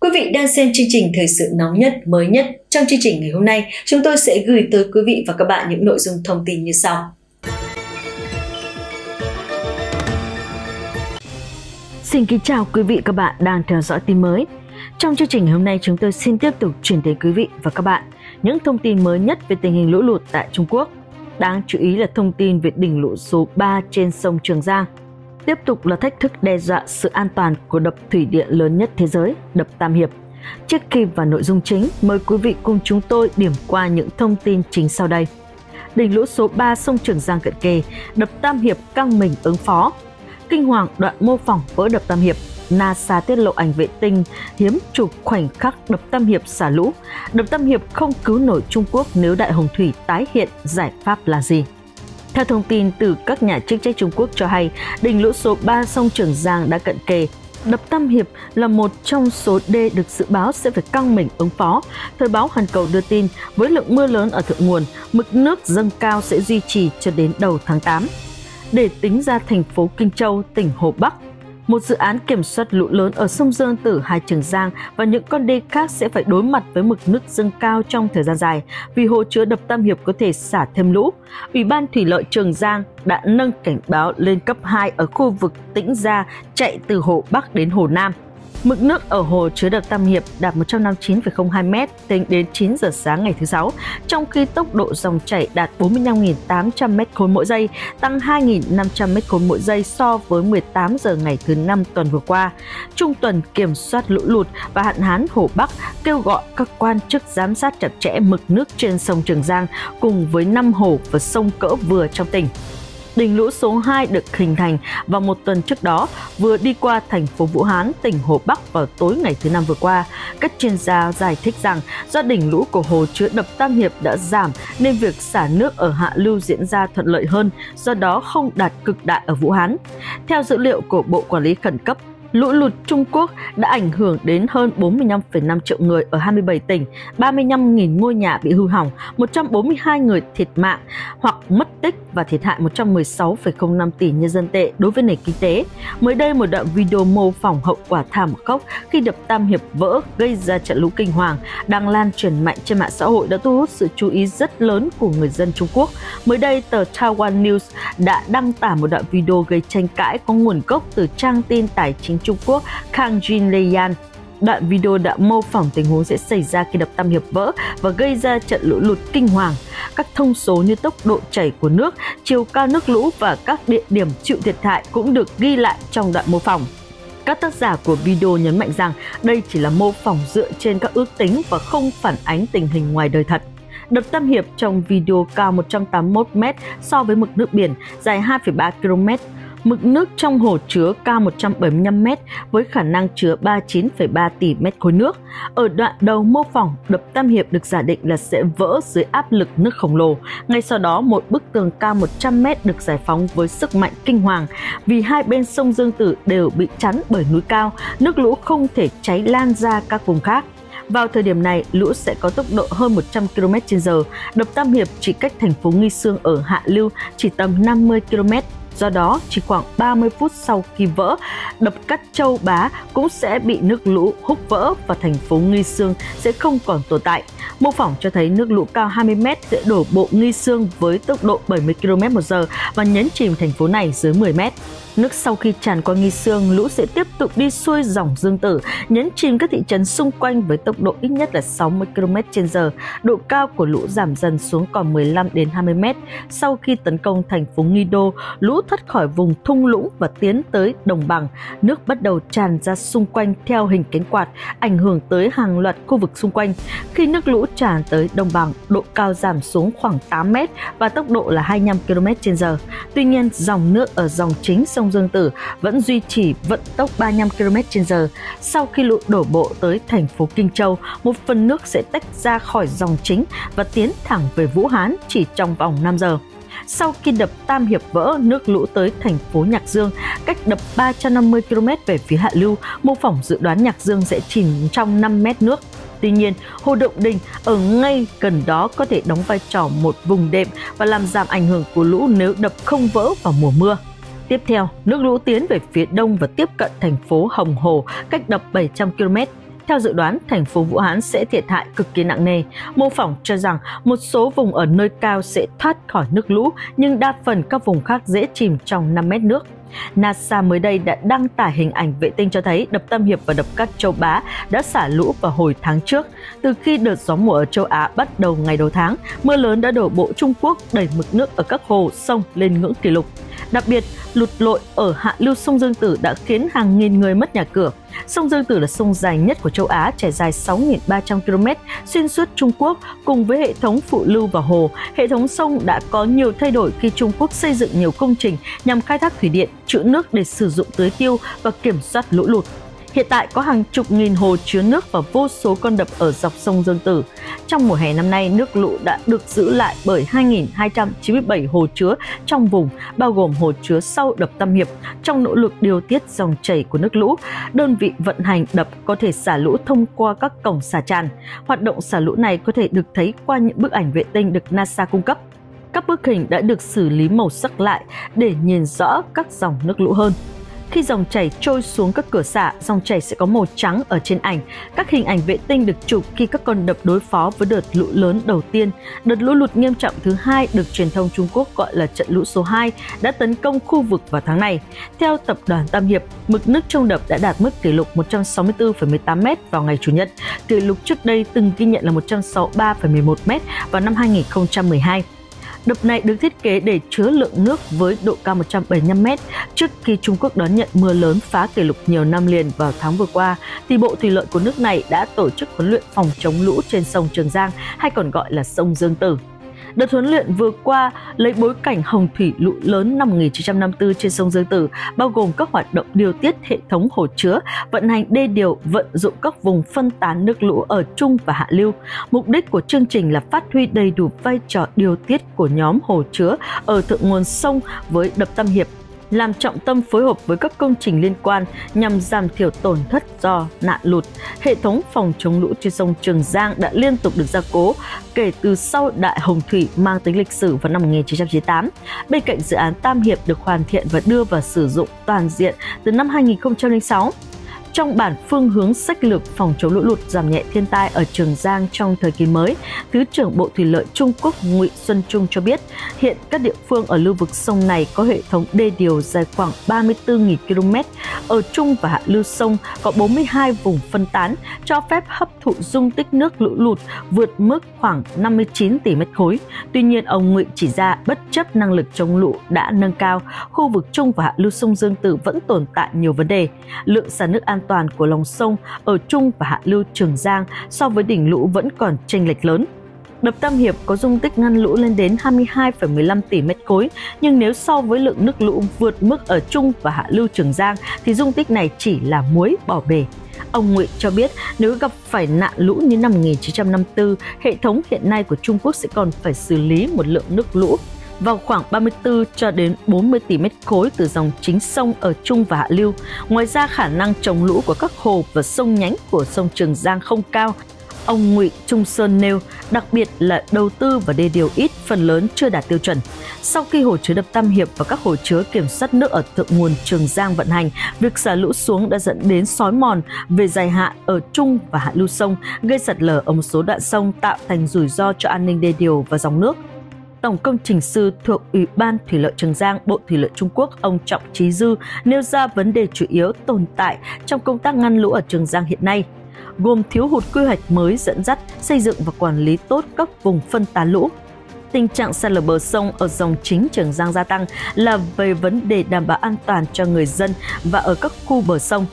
Quý vị đang xem chương trình thời sự nóng nhất, mới nhất. Trong chương trình ngày hôm nay, chúng tôi sẽ gửi tới quý vị và các bạn những nội dung thông tin như sau. Xin kính chào quý vị và các bạn đang theo dõi tin mới. Trong chương trình hôm nay chúng tôi xin tiếp tục chuyển tới quý vị và các bạn những thông tin mới nhất về tình hình lũ lụt tại Trung Quốc. Đáng chú ý là thông tin về đỉnh lũ số 3 trên sông Trường Giang. Tiếp tục là thách thức đe dọa sự an toàn của đập thủy điện lớn nhất thế giới, đập Tam Hiệp. Trước khi vào nội dung chính, mời quý vị cùng chúng tôi điểm qua những thông tin chính sau đây. Đỉnh lũ số 3 sông Trường Giang cận kề, đập Tam Hiệp căng mình ứng phó. Kinh hoàng đoạn mô phỏng vỡ đập Tam Hiệp, NASA tiết lộ ảnh vệ tinh hiếm chụp khoảnh khắc đập Tam Hiệp xả lũ. Đập Tam Hiệp không cứu nổi Trung Quốc nếu đại hồng thủy tái hiện, giải pháp là gì? Theo thông tin từ các nhà chức trách Trung Quốc cho hay, đỉnh lũ số 3 sông Trường Giang đã cận kề. Đập Tam Hiệp là một trong số đê được dự báo sẽ phải căng mình ứng phó. Thời báo Hàn Cầu đưa tin, với lượng mưa lớn ở thượng nguồn, mực nước dâng cao sẽ duy trì cho đến đầu tháng 8. Để tính ra thành phố Kinh Châu, tỉnh Hồ Bắc, một dự án kiểm soát lũ lớn ở sông Dương Tử, Hai Trường Giang và những con đê khác sẽ phải đối mặt với mực nước dâng cao trong thời gian dài vì hồ chứa đập Tam Hiệp có thể xả thêm lũ. Ủy ban Thủy lợi Trường Giang đã nâng cảnh báo lên cấp 2 ở khu vực Tĩnh Gia chạy từ hồ Bắc đến hồ Nam. Mực nước ở hồ chứa đập Tam Hiệp đạt 159,02 m tính đến 9 giờ sáng ngày thứ Sáu, trong khi tốc độ dòng chảy đạt 45.800 m khối mỗi giây, tăng 2.500 m khối mỗi giây so với 18 giờ ngày thứ Năm tuần vừa qua. Trung tuần kiểm soát lũ lụt và hạn hán Hồ Bắc kêu gọi các quan chức giám sát chặt chẽ mực nước trên sông Trường Giang cùng với năm hồ và sông cỡ vừa trong tỉnh. Đỉnh lũ số 2 được hình thành vào một tuần trước đó vừa đi qua thành phố Vũ Hán, tỉnh Hồ Bắc vào tối ngày thứ năm vừa qua. Các chuyên gia giải thích rằng do đỉnh lũ của hồ chứa đập Tam Hiệp đã giảm nên việc xả nước ở hạ lưu diễn ra thuận lợi hơn, do đó không đạt cực đại ở Vũ Hán. Theo dữ liệu của Bộ Quản lý Khẩn cấp Lũ lụt Trung Quốc đã ảnh hưởng đến hơn 45,5 triệu người ở 27 tỉnh, 35.000 ngôi nhà bị hư hỏng, 142 người thiệt mạng hoặc mất tích và thiệt hại 116,05 tỷ nhân dân tệ đối với nền kinh tế. Mới đây, một đoạn video mô phỏng hậu quả thảm khốc khi đập Tam Hiệp vỡ gây ra trận lũ kinh hoàng đang lan truyền mạnh trên mạng xã hội đã thu hút sự chú ý rất lớn của người dân Trung Quốc. Mới đây, tờ Taiwan News đã đăng tải một đoạn video gây tranh cãi có nguồn gốc từ trang tin tài chính Trung Quốc Kang Jin Leyan. Đoạn video đã mô phỏng tình huống sẽ xảy ra khi đập Tam Hiệp vỡ và gây ra trận lũ lụt kinh hoàng. Các thông số như tốc độ chảy của nước, chiều cao nước lũ và các địa điểm chịu thiệt hại cũng được ghi lại trong đoạn mô phỏng. Các tác giả của video nhấn mạnh rằng đây chỉ là mô phỏng dựa trên các ước tính và không phản ánh tình hình ngoài đời thật. Đập Tam Hiệp trong video cao 181 m so với mực nước biển, dài 2,3 km, Mực nước trong hồ chứa cao 175 m với khả năng chứa 39,3 tỷ mét khối nước. Ở đoạn đầu mô phỏng, đập Tam Hiệp được giả định là sẽ vỡ dưới áp lực nước khổng lồ. Ngay sau đó, một bức tường cao 100 m được giải phóng với sức mạnh kinh hoàng. Vì hai bên sông Dương Tử đều bị chắn bởi núi cao, nước lũ không thể cháy lan ra các vùng khác. Vào thời điểm này, lũ sẽ có tốc độ hơn 100 km/h. Đập Tam Hiệp chỉ cách thành phố Nghi Sương ở hạ lưu chỉ tầm 50 km Do đó, chỉ khoảng 30 phút sau khi vỡ, đập cắt Châu Bá cũng sẽ bị nước lũ hút vỡ và thành phố Nghi Sương sẽ không còn tồn tại. Mô phỏng cho thấy nước lũ cao 20 m sẽ đổ bộ Nghi Sương với tốc độ 70 km h và nhấn chìm thành phố này dưới 10 mét. Nước sau khi tràn qua Nghi Sương, lũ sẽ tiếp tục đi xuôi dòng Dương Tử, nhấn chìm các thị trấn xung quanh với tốc độ ít nhất là 60 km/h. Độ cao của lũ giảm dần xuống còn 15 đến 20 m. Sau khi tấn công thành phố Nghi Đô, lũ thoát khỏi vùng thung lũng và tiến tới đồng bằng. Nước bắt đầu tràn ra xung quanh theo hình cánh quạt, ảnh hưởng tới hàng loạt khu vực xung quanh. Khi nước lũ tràn tới đồng bằng, độ cao giảm xuống khoảng 8 m và tốc độ là 25 km/h. Tuy nhiên, dòng nước ở dòng chính sông Dương Tử vẫn duy trì vận tốc 35 km/h. Sau khi lũ đổ bộ tới thành phố Kinh Châu, một phần nước sẽ tách ra khỏi dòng chính và tiến thẳng về Vũ Hán chỉ trong vòng 5 giờ. Sau khi đập Tam Hiệp vỡ, nước lũ tới thành phố Nhạc Dương, cách đập 350 km về phía hạ lưu, mô phỏng dự đoán Nhạc Dương sẽ chìm trong 5 mét nước. Tuy nhiên, Hồ Động Đình ở ngay gần đó có thể đóng vai trò một vùng đệm và làm giảm ảnh hưởng của lũ nếu đập không vỡ vào mùa mưa. Tiếp theo, nước lũ tiến về phía đông và tiếp cận thành phố Hồng Hồ, cách đập 700 km. Theo dự đoán, thành phố Vũ Hán sẽ thiệt hại cực kỳ nặng nề. Mô phỏng cho rằng một số vùng ở nơi cao sẽ thoát khỏi nước lũ, nhưng đa phần các vùng khác dễ chìm trong 5 mét nước. NASA mới đây đã đăng tải hình ảnh vệ tinh cho thấy đập Tam Hiệp và đập các Châu Bá đã xả lũ vào hồi tháng trước. Từ khi đợt gió mùa ở châu Á bắt đầu ngày đầu tháng, mưa lớn đã đổ bộ Trung Quốc đẩy mực nước ở các hồ, sông lên ngưỡng kỷ lục. Đặc biệt, lụt lội ở hạ lưu sông Dương Tử đã khiến hàng nghìn người mất nhà cửa. Sông Dương Tử là sông dài nhất của châu Á, trải dài 6.300 km xuyên suốt Trung Quốc cùng với hệ thống phụ lưu và hồ. Hệ thống sông đã có nhiều thay đổi khi Trung Quốc xây dựng nhiều công trình nhằm khai thác thủy điện, trữ nước để sử dụng tưới tiêu và kiểm soát lũ lụt. Hiện tại có hàng chục nghìn hồ chứa nước và vô số con đập ở dọc sông Dương Tử. Trong mùa hè năm nay, nước lũ đã được giữ lại bởi 2.297 hồ chứa trong vùng, bao gồm hồ chứa sau đập Tam Hiệp. Trong nỗ lực điều tiết dòng chảy của nước lũ, đơn vị vận hành đập có thể xả lũ thông qua các cổng xả tràn. Hoạt động xả lũ này có thể được thấy qua những bức ảnh vệ tinh được NASA cung cấp. Các bức hình đã được xử lý màu sắc lại để nhìn rõ các dòng nước lũ hơn. Khi dòng chảy trôi xuống các cửa xả, dòng chảy sẽ có màu trắng ở trên ảnh. Các hình ảnh vệ tinh được chụp khi các con đập đối phó với đợt lũ lớn đầu tiên. Đợt lũ lụt nghiêm trọng thứ hai được truyền thông Trung Quốc gọi là trận lũ số 2 đã tấn công khu vực vào tháng này. Theo tập đoàn Tam Hiệp, mực nước trong đập đã đạt mức kỷ lục 164,18 m vào ngày Chủ nhật. Kỷ lục trước đây từng ghi nhận là 163,11 m vào năm 2012. Đập này được thiết kế để chứa lượng nước với độ cao 175 m. Trước khi Trung Quốc đón nhận mưa lớn phá kỷ lục nhiều năm liền vào tháng vừa qua, thì Bộ Thủy lợi của nước này đã tổ chức huấn luyện phòng chống lũ trên sông Trường Giang hay còn gọi là sông Dương Tử. Đợt huấn luyện vừa qua lấy bối cảnh hồng thủy lũ lớn năm 1954 trên sông Dương Tử, bao gồm các hoạt động điều tiết hệ thống hồ chứa, vận hành đê điều, vận dụng các vùng phân tán nước lũ ở trung và hạ lưu. Mục đích của chương trình là phát huy đầy đủ vai trò điều tiết của nhóm hồ chứa ở thượng nguồn sông với đập Tam Hiệp làm trọng tâm phối hợp với các công trình liên quan nhằm giảm thiểu tổn thất do nạn lụt. Hệ thống phòng chống lũ trên sông Trường Giang đã liên tục được gia cố kể từ sau Đại Hồng Thủy mang tính lịch sử vào năm 1998. Bên cạnh dự án Tam Hiệp được hoàn thiện và đưa vào sử dụng toàn diện từ năm 2006, trong bản phương hướng sách lược phòng chống lũ lụt giảm nhẹ thiên tai ở Trường Giang trong thời kỳ mới, Thứ trưởng Bộ Thủy lợi Trung Quốc Ngụy Xuân Trung cho biết, hiện các địa phương ở lưu vực sông này có hệ thống đê điều dài khoảng 34.000 km. Ở trung và hạ lưu sông có 42 vùng phân tán, cho phép hấp thụ dung tích nước lũ lụt vượt mức khoảng 59 tỷ mét khối. Tuy nhiên, ông Ngụy chỉ ra bất chấp năng lực chống lũ đã nâng cao, khu vực trung và hạ lưu sông Dương Tử vẫn tồn tại nhiều vấn đề. Lượng xả nước an an toàn của lòng sông ở trung và hạ lưu Trường Giang so với đỉnh lũ vẫn còn chênh lệch lớn. Đập Tam Hiệp có dung tích ngăn lũ lên đến 22,15 tỷ mét khối, nhưng nếu so với lượng nước lũ vượt mức ở Trung và Hạ lưu Trường Giang thì dung tích này chỉ là muối bỏ bể. Ông Ngụy cho biết nếu gặp phải nạn lũ như năm 1954, hệ thống hiện nay của Trung Quốc sẽ còn phải xử lý một lượng nước lũ vào khoảng 34 cho đến 40 tỷ mét khối từ dòng chính sông ở Trung và Hạ Lưu. Ngoài ra khả năng chống lũ của các hồ và sông nhánh của sông Trường Giang không cao. Ông Ngụy Trung Sơn nêu, đặc biệt là đầu tư và đê điều ít, phần lớn chưa đạt tiêu chuẩn. Sau khi hồ chứa đập Tam Hiệp và các hồ chứa kiểm soát nước ở thượng nguồn Trường Giang vận hành, việc xả lũ xuống đã dẫn đến sói mòn về dài hạn ở trung và hạ lưu sông, gây sạt lở ở một số đoạn sông tạo thành rủi ro cho an ninh đê điều và dòng nước. Tổng công trình sư thuộc Ủy ban Thủy lợi Trường Giang, Bộ Thủy lợi Trung Quốc ông Trọng Trí Dư nêu ra vấn đề chủ yếu tồn tại trong công tác ngăn lũ ở Trường Giang hiện nay, gồm thiếu hụt quy hoạch mới dẫn dắt, xây dựng và quản lý tốt các vùng phân tán lũ. Tình trạng sạt lở bờ sông ở dòng chính Trường Giang gia tăng là về vấn đề đảm bảo an toàn cho người dân và ở các khu bờ sông.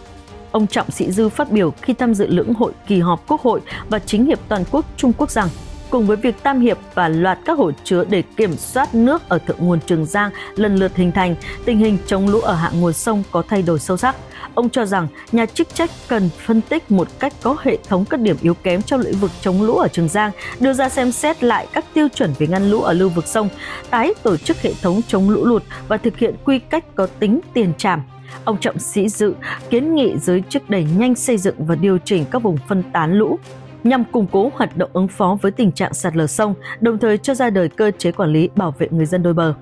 Ông Trọng Sĩ Dư phát biểu khi tham dự lưỡng hội kỳ họp Quốc hội và chính hiệp toàn quốc Trung Quốc rằng cùng với việc Tam Hiệp và loạt các hồ chứa để kiểm soát nước ở thượng nguồn Trường Giang lần lượt hình thành, tình hình chống lũ ở hạ nguồn sông có thay đổi sâu sắc. Ông cho rằng nhà chức trách cần phân tích một cách có hệ thống các điểm yếu kém trong lĩnh vực chống lũ ở Trường Giang, đưa ra xem xét lại các tiêu chuẩn về ngăn lũ ở lưu vực sông, tái tổ chức hệ thống chống lũ lụt và thực hiện quy cách có tính tiền trảm Ông Trọng Sĩ Dự kiến nghị giới chức đẩy nhanh xây dựng và điều chỉnh các vùng phân tán lũ, nhằm củng cố hoạt động ứng phó với tình trạng sạt lở sông, đồng thời cho ra đời cơ chế quản lý bảo vệ người dân đôi bờ.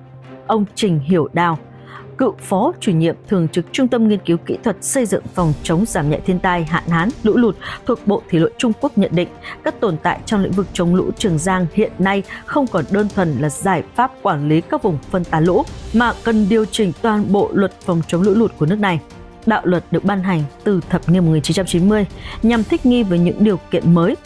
Ông Trình Hiểu Đào, cựu phó chủ nhiệm thường trực Trung tâm Nghiên cứu Kỹ thuật xây dựng phòng chống giảm nhẹ thiên tai, hạn hán, lũ lụt thuộc Bộ Thủy lợi Trung Quốc nhận định các tồn tại trong lĩnh vực chống lũ Trường Giang hiện nay không còn đơn thuần là giải pháp quản lý các vùng phân tán lũ, mà cần điều chỉnh toàn bộ luật phòng chống lũ lụt của nước này. Đạo luật được ban hành từ thập niên 1990 nhằm thích nghi với những điều kiện mới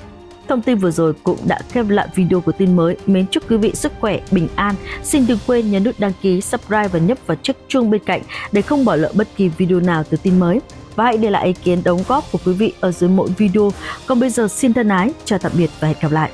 Thông tin vừa rồi cũng đã khép lại video của tin mới. Mến chúc quý vị sức khỏe, bình an. Xin đừng quên nhấn nút đăng ký, subscribe và nhấp vào chiếc chuông bên cạnh để không bỏ lỡ bất kỳ video nào từ tin mới. Và hãy để lại ý kiến đóng góp của quý vị ở dưới mỗi video. Còn bây giờ xin thân ái, chào tạm biệt và hẹn gặp lại.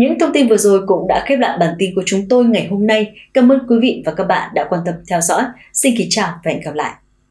Những thông tin vừa rồi cũng đã khép lại bản tin của chúng tôi ngày hôm nay. Cảm ơn quý vị và các bạn đã quan tâm theo dõi. Xin kính chào và hẹn gặp lại.